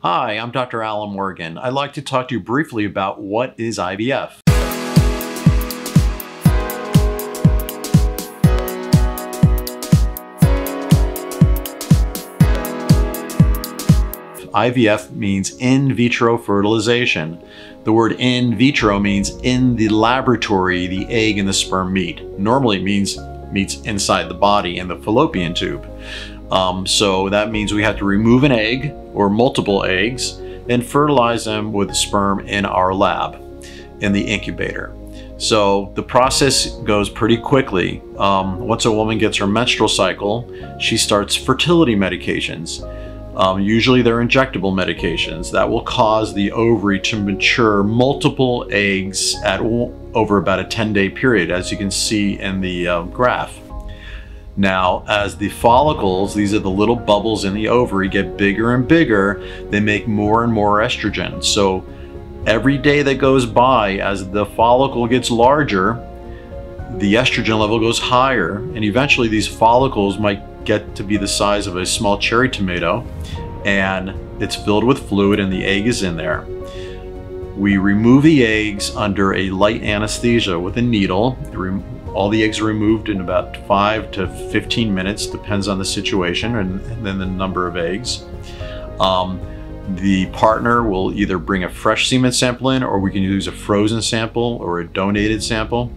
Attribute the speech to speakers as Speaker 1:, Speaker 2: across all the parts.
Speaker 1: Hi, I'm Dr. Alan Morgan. I'd like to talk to you briefly about what is IVF. IVF means in vitro fertilization. The word in vitro means in the laboratory the egg and the sperm meet. Normally means meets inside the body in the fallopian tube. Um, so that means we have to remove an egg or multiple eggs and fertilize them with sperm in our lab in the incubator. So the process goes pretty quickly. Um, once a woman gets her menstrual cycle, she starts fertility medications. Um, usually they're injectable medications that will cause the ovary to mature multiple eggs at over about a 10 day period, as you can see in the uh, graph. Now, as the follicles, these are the little bubbles in the ovary, get bigger and bigger, they make more and more estrogen. So every day that goes by, as the follicle gets larger, the estrogen level goes higher, and eventually these follicles might get to be the size of a small cherry tomato, and it's filled with fluid, and the egg is in there. We remove the eggs under a light anesthesia with a needle. All the eggs are removed in about 5 to 15 minutes, depends on the situation and, then the number of eggs. Um, the partner will either bring a fresh semen sample in or we can use a frozen sample or a donated sample.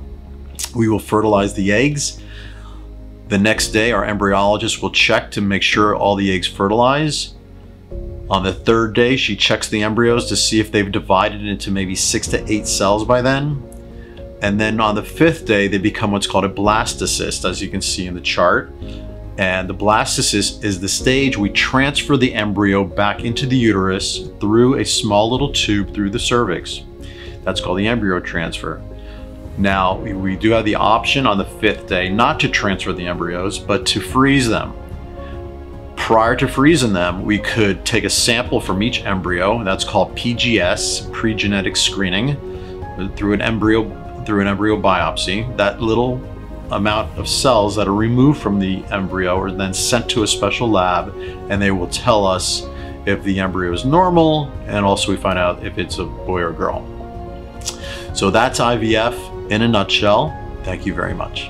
Speaker 1: We will fertilize the eggs. The next day, our embryologist will check to make sure all the eggs fertilize. On the third day, she checks the embryos to see if they've divided into maybe six to eight cells by then. And then on the fifth day, they become what's called a blastocyst, as you can see in the chart. And the blastocyst is the stage we transfer the embryo back into the uterus through a small little tube through the cervix. That's called the embryo transfer. Now, we do have the option on the fifth day not to transfer the embryos, but to freeze them. Prior to freezing them, we could take a sample from each embryo, that's called PGS, pre-genetic screening, through an embryo through an embryo biopsy. That little amount of cells that are removed from the embryo are then sent to a special lab and they will tell us if the embryo is normal and also we find out if it's a boy or girl. So that's IVF in a nutshell. Thank you very much.